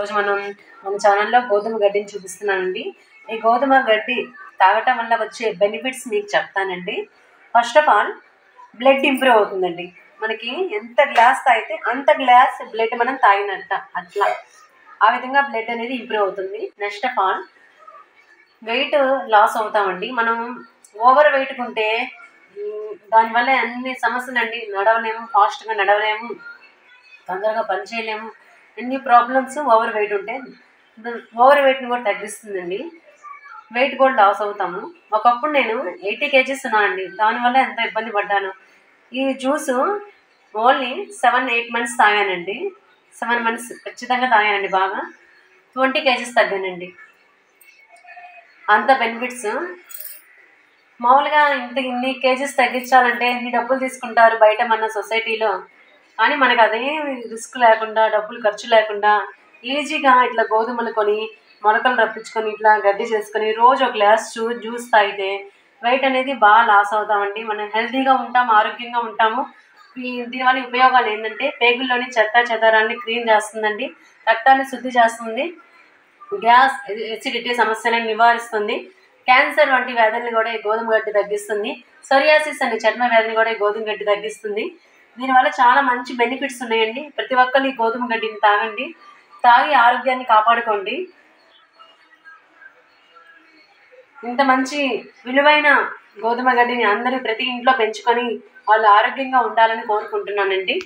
ఈరోజు మనం మన ఛానల్లో గోధుమ గడ్డిని చూపిస్తున్నానండి. ఈ గోధుమ గడ్డి తాగటం వల్ల వచ్చే బెనిఫిట్స్ మీకు చెప్తానండి. First of all blood improve అవుతుందండి. మనకి ఎంత గ్లాస్ తాగితే అంత గ్లాస్ బ్లడ్ మనం తాగినట్ట అట్లా. ఆ విధంగా బ్లడ్ అనేది ఇంప్రూవ్ అవుతుంది. Next of all weight loss అవుతామండి. మనం ఓవర్ వెయిట్ ఉంటే దానివల్ల అన్ని సమస్యలు అండి నడవలేము ఫాస్ట్గా నడవలేము తొందరగా పని చేయలేము. ఎన్ని ప్రాబ్లమ్స్ ఓవర్ వెయిట్ ఉంటే ఓవర్ వెయిట్ని కూడా తగ్గిస్తుందండి. వెయిట్ కూడా లాస్ అవుతాము. ఒకప్పుడు నేను ఎయిటీ కేజీస్ ఉన్నానండి దానివల్ల ఎంత ఇబ్బంది పడ్డాను. ఈ juice only seven eight months తాగానండి. Seven months ఖచ్చితంగా తాగానండి బాగా. ట్వంటీ కేజీస్ తగ్గానండి. అంత బెనిఫిట్స్ మామూలుగా ఇంత ఇన్ని కేజీస్ తగ్గించాలంటే ఎన్ని డబ్బులు తీసుకుంటారు బయట మన సొసైటీలో కానీ మనకు అదేం రిస్క్ లేకుండా డబ్బులు ఖర్చు లేకుండా ఈజీగా ఇట్లా గోధుమలు కొని మొలకలు రప్పించుకొని ఇట్లా గడ్డి చేసుకొని రోజు ఒక గ్లాస్ జ్యూ జ్యూస్ తాగితే వెయిట్ అనేది బాగా లాస్ అవుతామండి. మనం హెల్తీగా ఉంటాం ఆరోగ్యంగా ఉంటాము. దీనివల్ల ఉపయోగాలు ఏంటంటే పేగుల్లోని చెత్త చెదారాన్ని క్లీన్ చేస్తుందండి. రక్తాన్ని శుద్ధి చేస్తుంది. గ్యాస్ ఎసిడిటీ సమస్యలను నివారిస్తుంది. క్యాన్సర్ వంటి వ్యాధులను కూడా ఈ గోధుమ గడ్డి తగ్గిస్తుంది. సొరియాసిస్ అనే చర్మ వ్యాధిని కూడా ఈ గోధుమ గడ్డి తగ్గిస్తుంది. దీనివల్ల చాలా మంచి బెనిఫిట్స్ ఉన్నాయండి. ప్రతి ఒక్కరు ఈ గోధుమ గడ్డిని తాగండి. తాగి ఆరోగ్యాన్ని కాపాడుకోండి. ఇంత మంచి విలువైన గోధుమ గడ్డిని అందరూ ప్రతి ఇంట్లో పెంచుకొని వాళ్ళు ఆరోగ్యంగా ఉండాలని కోరుకుంటున్నానండి.